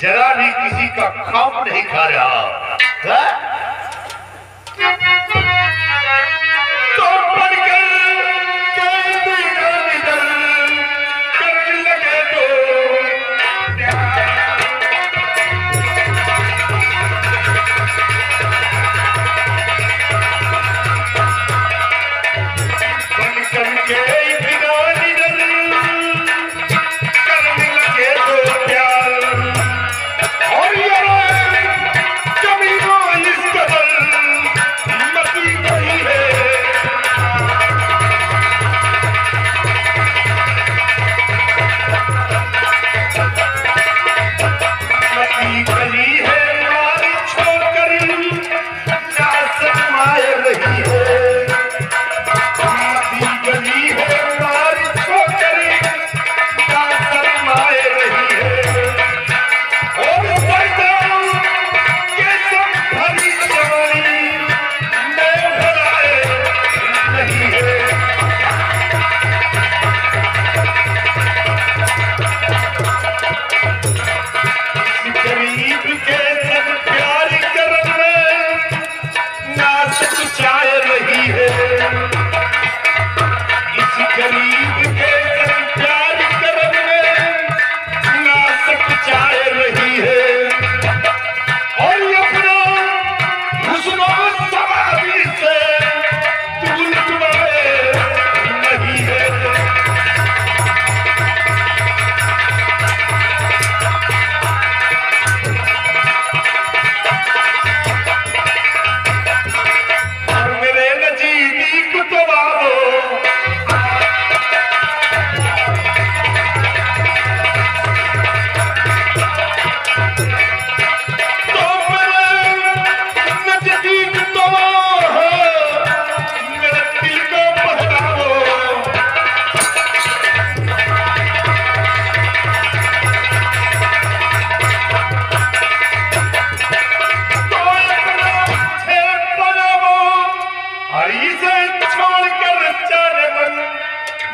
जरा भी किसी का काम नहीं खा रहा है?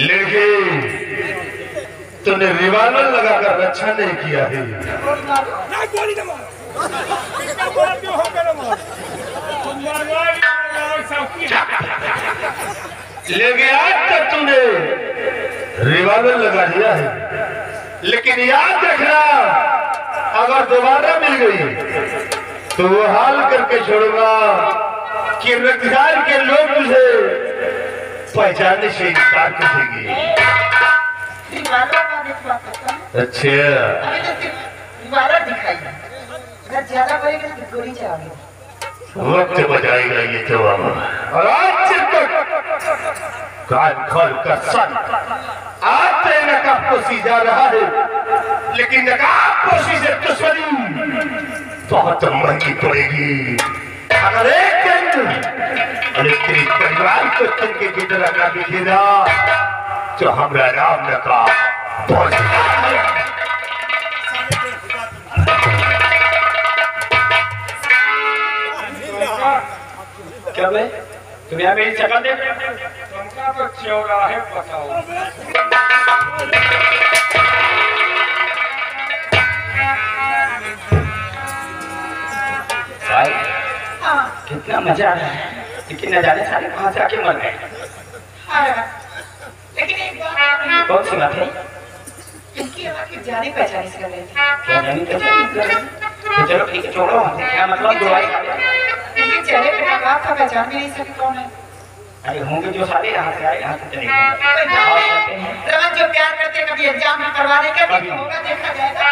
लेकिन तूने रिवाल्वर लगाकर रक्षा नहीं किया है। लेकिन आज तक तूने रिवाल्वर लगा दिया है। लेकिन याद रखना, अगर दोबारा मिल गई तो वो हाल करके छोड़ूँगा। कि रखदार के लोग तुझे पहचानने से इनकार करेंगे। का अच्छा। वक्त बचाएगा ये जवाब। आज तक कान खोल कर सन। आज तेरे नकाब पोसी जा रहा है, लेकिन नकाब पोसी से दुश्मनी बहुत महँगी पड़ेगी। परिवार को तिनके की दिखेगा तो हमारा नाम नकाब बहुत क्या भाई यहाँ मेरी शक्ल देख तुमका तो बताओ भाई कितना मज़ा आ रहा है। लेकिन न जाने सारे कहाँ से आके मर गए। लेकिन एक बात कौन सी बात है? की जानी पहचानी से कर रही थी रहे? तो चलो ठीक है छोड़ो क्या मतलब दो आई इनके चेहरे पे नकाब था पहचान भी नहीं सकी कौन है? अरे होंगे जो सारे यहाँ से आए यहाँ से चले गए। जो प्यार करते कभी एग्ज़ाम में करवाने का भी होगा देखा जाएगा।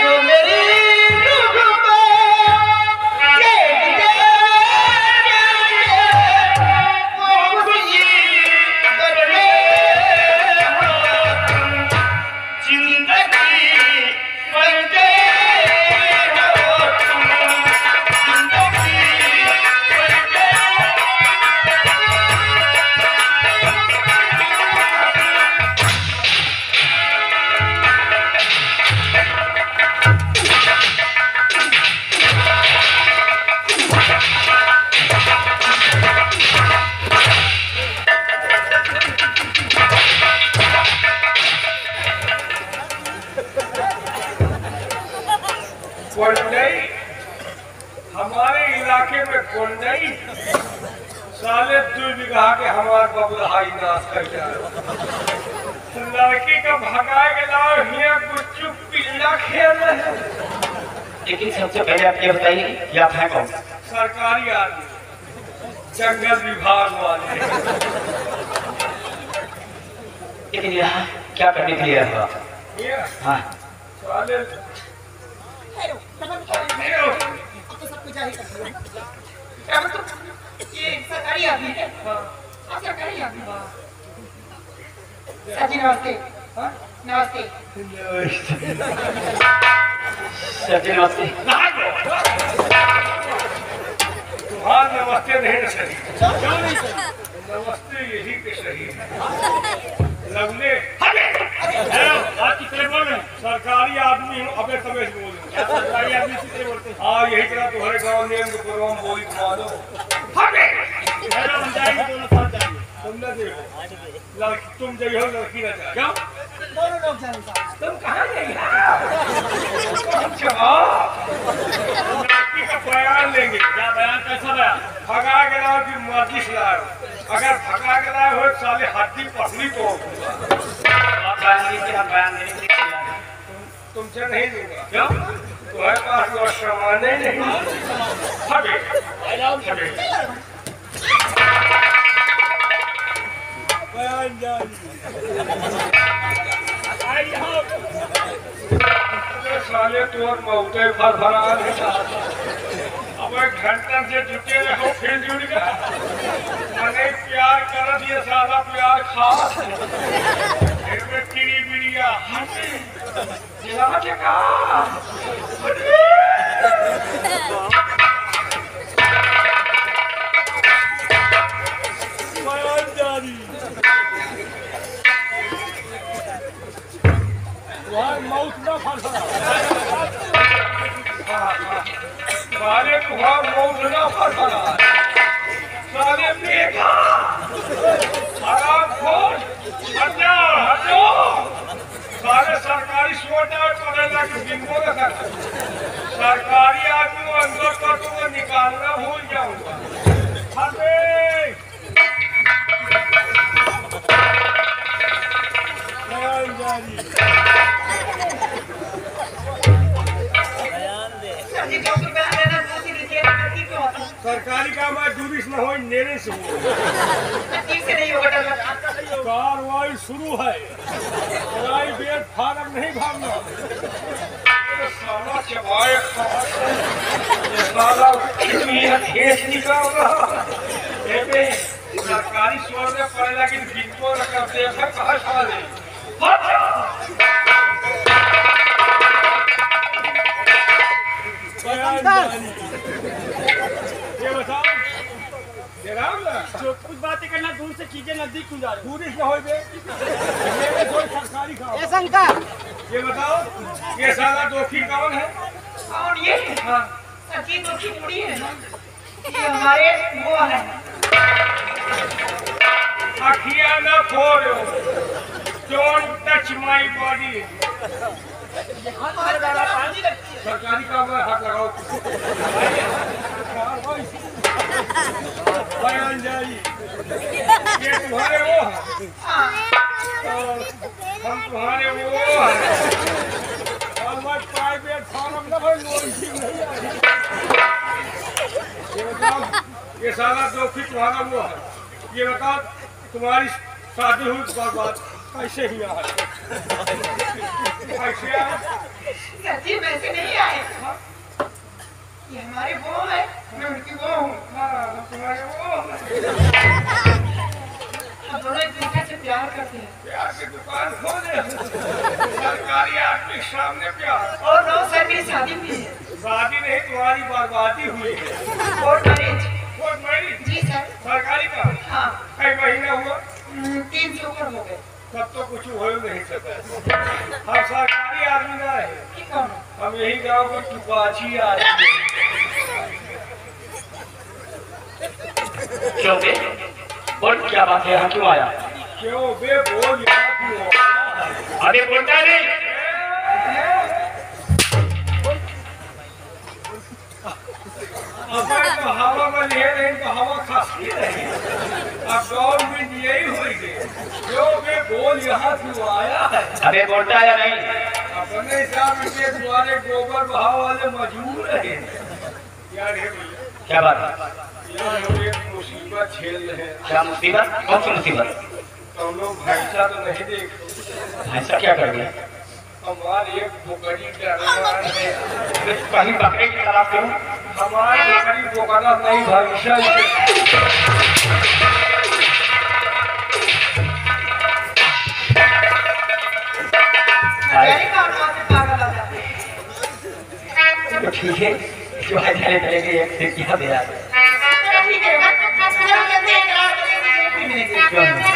जो मेरी पिल्ला खेल रहे हैं। लेकिन सबसे पहले आप ये बताइए कि आप हैं कौन? सरकारी आदमी। जंगल विभाग वाले। लेकिन यहाँ क्या करने के लिए आए हो हाँ। सरकारी आदमी है? सरकारी आदमी हो। सर जी नमस्ते। हाँ? नमस्ते। सर नमस्ते। नमस्ते नहीं न सही नमस्ते यही के सही लगने सरकारी आदमी हूँ अबे तबे से बोल सरकारी आदमी से बोलते हैं हाँ यही तरह तुम्हारे गाँव नियम के प्रोग्राम बोली साथ जाएँगे तुम न देखो लड़की तुम जइहो लड़की न जाए क्यों दोनों लोग जाने तुम कहाँ गई जवाब बयान लेंगे क्या बयान कैसा बयान भगा के लाओ कि मर्ज़ी से लाओ अगर भगा के लाए हो साले हड्डी पसली तो बयान दीजिए आप बयान देने के लिए तैयार हैं। तुमसे नहीं दूँगा क्यों तुम्हारे पास वो सामान ही नहीं बयान अबे साले तोर मौते फर फरा अब एक घंटा से जुटे रहो फिर जुड़ गया मने प्यार कर दिए साला प्यार खा फिर में कीड़ी बिड़िया जिला के साले तुहा मौत ना फर फरा साले मेघा। हराम खोर हटो हटो। सारे सरकारी सोटा करे लगे बिंगो लगा सरकारी आदमी अंदर कर तो निकालना भूल न हो। से हो कार्रवाई शुरू है। प्राइवेट फार्म नहीं भागना। सरकारी स्वर में पड़े लेकिन बिंगो रखा देखा कहा साले ये बताओ जो कुछ बातें करना दूर से कीजिए नज़दीक क्यों जा रहे हो हो ये शंकर ये बताओ ये साला दोखी कौन है कौन ये हाँ सच्ची तो की मुड़ी है ये हमारे वो है अखिया न खोलो डोंट टच माय बॉडी है सरकारी काम में हाथ लगाओ बयान जारी ये तुम्हारे वो हम तुम्हारे वो और मैं प्राइवेट फार्म ना भाई आई ये बताओ ये साला दोखी तुम्हारा वो है ये बताओ तुम्हारी शादी हुई बाद कैसे हुआ है कैसे आया सच्ची वैसे नहीं आए। है उनकी हूँ हाँ, तुम्हारे हम प्यार करते हैं की सरकारी आदमी सामने प्यार और नौ साल मेरी शादी हुई है शादी नहीं तुम्हारी बर्बादी हुई है सर सरकारी हाँ कई महीना हुआ हम्म, तीन से हो गए तब तो कुछ हो ही नहीं सकता हम सरकारी आदमी है है? हम यही गाँव के टुकाची आदमी क्यों बे? बोल क्या बात है? यहाँ क्यों आया? क्यों बे? बोल क्यों अरे बोलता नहीं। तो हवा में तो हवा खासी नहीं अब गवर्नमेंट यही हुई क्यों बे? बोल यहाँ क्यों आया? है अरे बोलता है या नहीं? अपने हिसाब से तुम्हारे गोबर बहाव वाले मजबूर है। क्या बात है? मुसीबत झेल रहे हैं। क्या मुसीबत? कौन सी मुसीबत? हम लोग भैंसा तो नहीं देख ऐसा क्या कर दिया? हमारे एक बोकरी है। कहीं बकरे की तलाश करूँ? हमारे बोकरी बोकरा नहीं भैंसा तो ठीक है। जो है चले चलेंगे एक से यहाँ दे रहा चलो